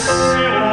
see